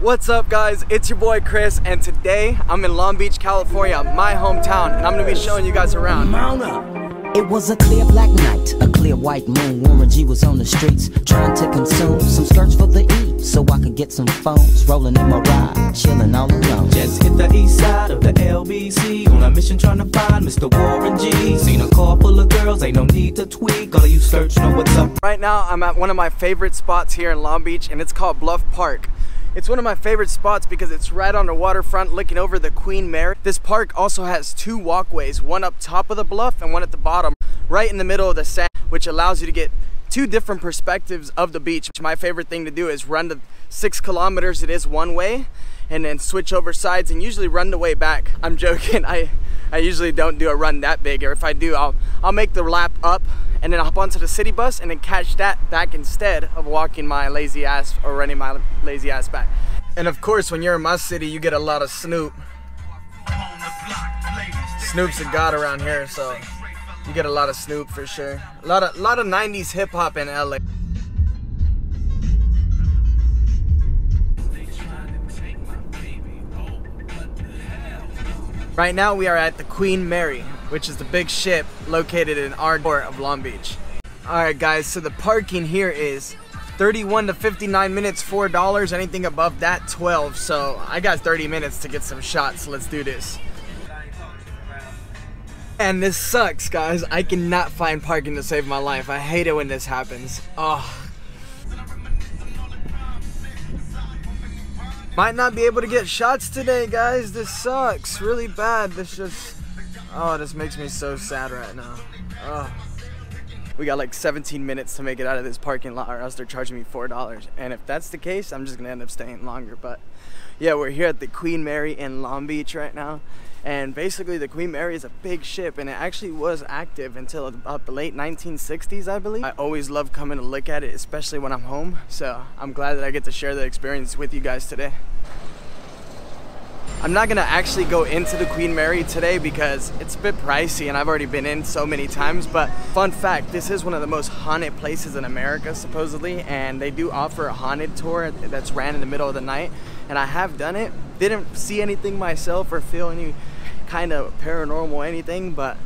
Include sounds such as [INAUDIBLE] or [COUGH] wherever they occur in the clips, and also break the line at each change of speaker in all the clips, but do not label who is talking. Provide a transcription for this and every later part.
What's up guys, it's your boy Chris and today I'm in Long Beach, California, my hometown and I'm gonna be showing you guys around.
Mount. It was a clear black night, a clear white moon. Warren G was on the streets trying to consume some skirts for the E so I could get some phones. Rolling in my ride, chilling all alone.
Just hit the east side of the LBC on a mission trying to find Mr. Warren G. Seen a car full of girls, ain't no need to tweak. All of you search know what's up.
Right now I'm at one of my favorite spots here in Long Beach and it's called Bluff Park. It's one of my favorite spots because it's right on the waterfront looking over the Queen Mary. This park also has two walkways, one up top of the bluff and one at the bottom, right in the middle of the sand, which allows you to get two different perspectives of the beach. My favorite thing to do is run the six kilometers it is one way and then switch over sides and usually run the way back. I'm joking, [LAUGHS] I, I usually don't do a run that big or if I do, I'll, I'll make the lap up and then hop onto the city bus and then catch that back instead of walking my lazy ass or running my lazy ass back. And of course, when you're in my city, you get a lot of Snoop. Snoop's a god around here, so you get a lot of Snoop for sure. A lot of, lot of 90s hip hop in LA. Right now we are at the Queen Mary, which is the big ship located in our port of Long Beach. Alright guys, so the parking here is 31 to 59 minutes, $4. Anything above that, 12. So I got 30 minutes to get some shots. Let's do this. And this sucks, guys. I cannot find parking to save my life. I hate it when this happens. Oh. Might not be able to get shots today, guys. This sucks really bad. This just, oh, this makes me so sad right now. Oh. We got like 17 minutes to make it out of this parking lot or else they're charging me $4. And if that's the case, I'm just gonna end up staying longer. But yeah, we're here at the Queen Mary in Long Beach right now. And basically the Queen Mary is a big ship and it actually was active until about the late 1960s, I believe. I always love coming to look at it, especially when I'm home. So I'm glad that I get to share the experience with you guys today. I'm not gonna actually go into the Queen Mary today because it's a bit pricey and I've already been in so many times, but fun fact, this is one of the most haunted places in America supposedly, and they do offer a haunted tour that's ran in the middle of the night, and I have done it. Didn't see anything myself or feel any kind of paranormal anything, but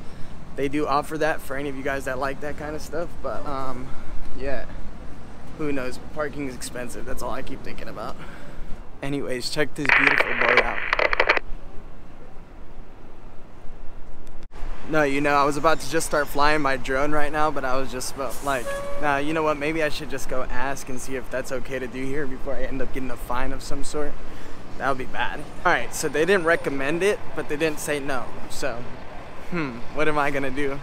they do offer that for any of you guys that like that kind of stuff, but um, yeah, who knows, parking is expensive, that's all I keep thinking about. Anyways, check this beautiful boat out. No, you know, I was about to just start flying my drone right now, but I was just like, nah, you know what, maybe I should just go ask and see if that's okay to do here before I end up getting a fine of some sort. That would be bad. All right, so they didn't recommend it, but they didn't say no. So, hmm, what am I gonna do?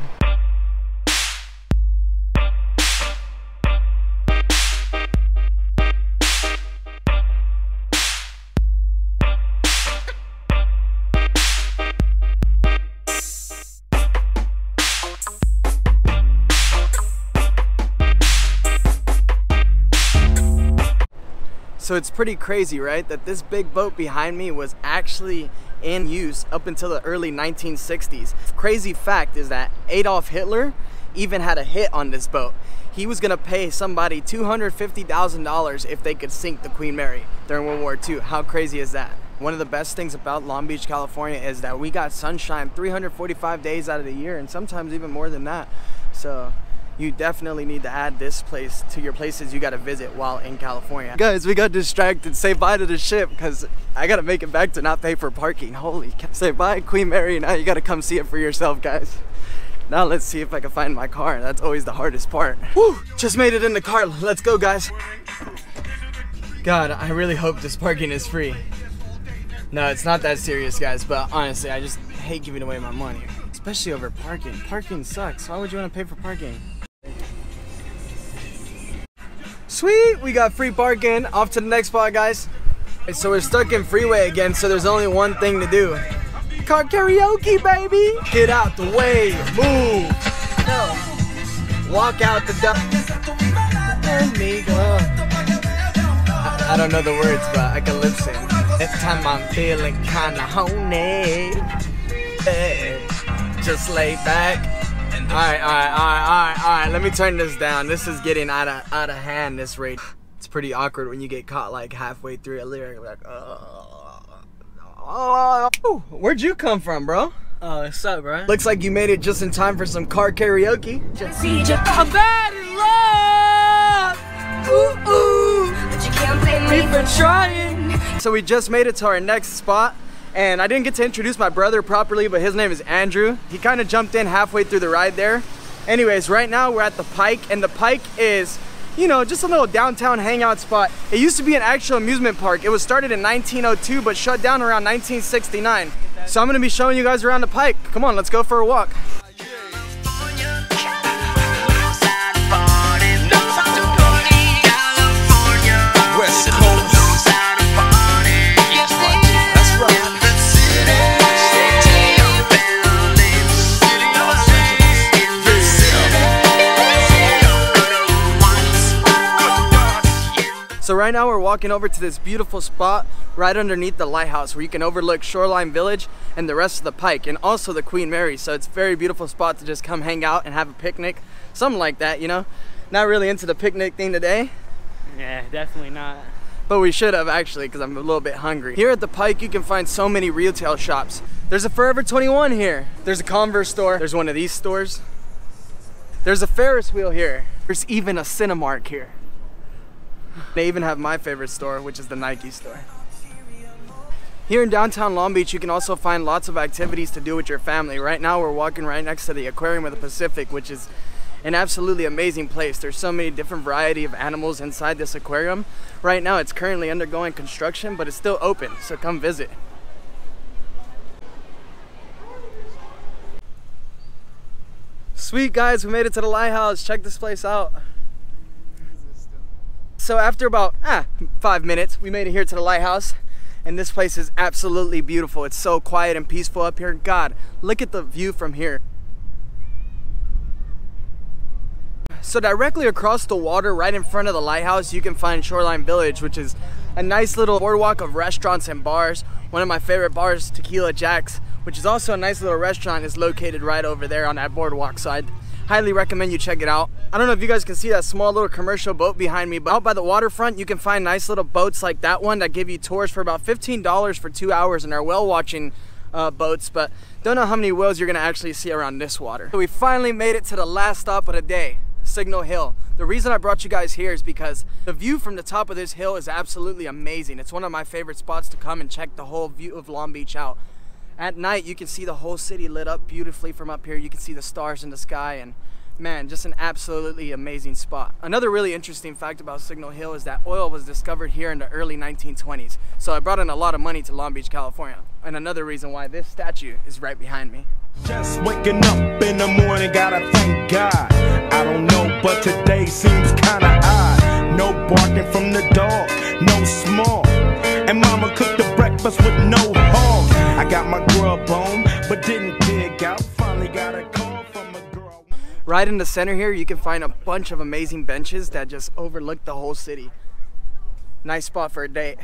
So it's pretty crazy, right? That this big boat behind me was actually in use up until the early 1960s. Crazy fact is that Adolf Hitler even had a hit on this boat. He was gonna pay somebody $250,000 if they could sink the Queen Mary during World War II. How crazy is that? One of the best things about Long Beach, California is that we got sunshine 345 days out of the year and sometimes even more than that. So you definitely need to add this place to your places you got to visit while in California. Guys, we got distracted. Say bye to the ship because I got to make it back to not pay for parking. Holy cow. Say bye, Queen Mary. Now you got to come see it for yourself, guys. Now let's see if I can find my car. That's always the hardest part. Whew, just made it in the car. Let's go, guys. God, I really hope this parking is free. No, it's not that serious, guys, but honestly, I just hate giving away my money. Especially over parking. Parking sucks. Why would you want to pay for parking? Sweet, we got free parking. Off to the next spot, guys. So we're stuck in freeway again, so there's only one thing to do. Car karaoke, baby! Get out the way, move. No. Walk out the door. I, don't know the words, but I can lip sync. This time I'm feeling kinda honey. Hey, eh. just lay back Alright, alright, alright, alright, alright. Let me turn this down. This is getting out of out of hand, this rate. It's pretty awkward when you get caught like halfway through a lyric, like, oh, oh, where'd you come from, bro?
Oh, what's up, bro?
Looks like you made it just in time for some car karaoke.
I'm bad in love. Ooh, ooh.
But you can't blame me
For trying.
So we just made it to our next spot. And I didn't get to introduce my brother properly, but his name is Andrew. He kind of jumped in halfway through the ride there. Anyways, right now we're at the Pike, and the Pike is, you know, just a little downtown hangout spot. It used to be an actual amusement park. It was started in 1902, but shut down around 1969. So I'm gonna be showing you guys around the Pike. Come on, let's go for a walk. So right now we're walking over to this beautiful spot right underneath the lighthouse where you can overlook Shoreline Village and the rest of the Pike and also the Queen Mary. So it's a very beautiful spot to just come hang out and have a picnic, something like that, you know. Not really into the picnic thing today,
Yeah, definitely not.
but we should have actually because I'm a little bit hungry. Here at the Pike, you can find so many retail shops. There's a Forever 21 here. There's a Converse store. There's one of these stores. There's a Ferris wheel here. There's even a Cinemark here. They even have my favorite store, which is the Nike store. Here in downtown Long Beach, you can also find lots of activities to do with your family. Right now, we're walking right next to the Aquarium of the Pacific, which is an absolutely amazing place. There's so many different variety of animals inside this aquarium. Right now, it's currently undergoing construction, but it's still open, so come visit. Sweet guys, we made it to the lighthouse. Check this place out. So after about ah, five minutes, we made it here to the lighthouse. And this place is absolutely beautiful. It's so quiet and peaceful up here. God, look at the view from here. So directly across the water, right in front of the lighthouse, you can find Shoreline Village, which is a nice little boardwalk of restaurants and bars. One of my favorite bars, Tequila Jack's, which is also a nice little restaurant, is located right over there on that boardwalk. So I highly recommend you check it out. I don't know if you guys can see that small little commercial boat behind me, but out by the waterfront, you can find nice little boats like that one that give you tours for about $15 for two hours and are whale watching uh, boats, but don't know how many whales you're gonna actually see around this water. So we finally made it to the last stop of the day, Signal Hill. The reason I brought you guys here is because the view from the top of this hill is absolutely amazing. It's one of my favorite spots to come and check the whole view of Long Beach out. At night, you can see the whole city lit up beautifully from up here. You can see the stars in the sky and man, just an absolutely amazing spot. Another really interesting fact about Signal Hill is that oil was discovered here in the early 1920s. So it brought in a lot of money to Long Beach, California. And another reason why this statue is right behind me.
Just waking up in the morning, gotta thank God. I don't know, but today seems kinda odd. No barking from the dog, my grub on, but didn't dig out. Finally got a call from a girl.
Right in the center here, you can find a bunch of amazing benches that just overlook the whole city. Nice spot for a date.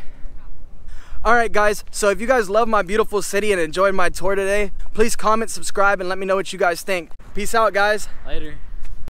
All right, guys. So if you guys love my beautiful city and enjoyed my tour today, please comment, subscribe, and let me know what you guys think. Peace out, guys.
Later.